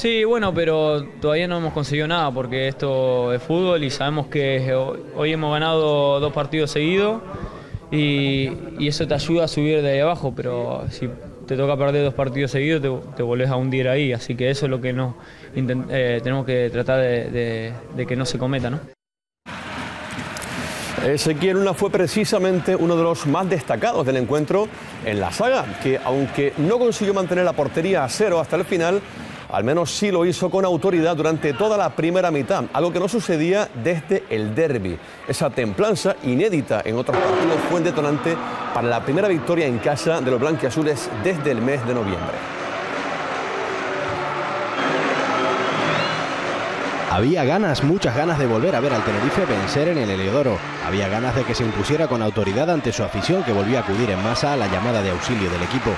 Sí, bueno, pero todavía no hemos conseguido nada porque esto es fútbol y sabemos que hoy hemos ganado dos partidos seguidos y, eso te ayuda a subir de ahí abajo, pero si te toca perder dos partidos seguidos te, te volvés a hundir ahí, así que eso es lo que no, eh, tenemos que tratar de, que no se cometa. ¿no? Ezequiel Luna fue precisamente uno de los más destacados del encuentro en la saga, que aunque no consiguió mantener la portería a cero hasta el final, al menos sí lo hizo con autoridad durante toda la primera mitad, algo que no sucedía desde el derby. Esa templanza inédita en otros partidos fue detonante para la primera victoria en casa de los blanquiazules desde el mes de noviembre. Había ganas, muchas ganas de volver a ver al Tenerife vencer en el Heliodoro. Había ganas de que se impusiera con autoridad ante su afición que volvió a acudir en masa a la llamada de auxilio del equipo.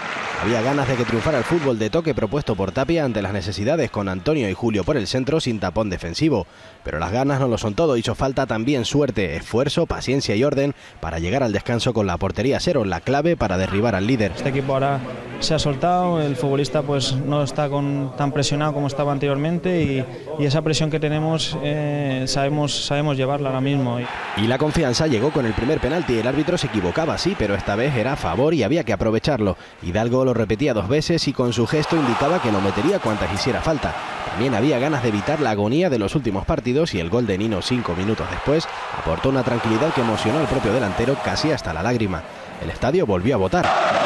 Había ganas de que triunfara el fútbol de toque propuesto por Tapia ante las necesidades con Antonio y Julio por el centro sin tapón defensivo. Pero las ganas no lo son todo, hizo falta también suerte, esfuerzo, paciencia y orden para llegar al descanso con la portería cero, la clave para derribar al líder. Este equipo ahora se ha soltado, el futbolista pues no está con, tan presionado como estaba anteriormente y, esa presión que tenemos eh, sabemos, sabemos llevarla ahora mismo. Y la confianza llegó con el primer penalti, el árbitro se equivocaba, sí, pero esta vez era a favor y había que aprovecharlo. Hidalgo lo repetía dos veces y con su gesto indicaba que lo metería cuantas hiciera falta. También había ganas de evitar la agonía de los últimos partidos y el gol de Nino cinco minutos después aportó una tranquilidad que emocionó al propio delantero casi hasta la lágrima. El estadio volvió a votar.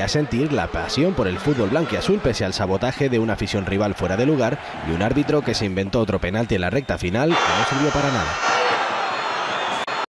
A sentir la pasión por el fútbol blanco y azul pese al sabotaje de una afición rival fuera de lugar y un árbitro que se inventó otro penalti en la recta final que no sirvió para nada.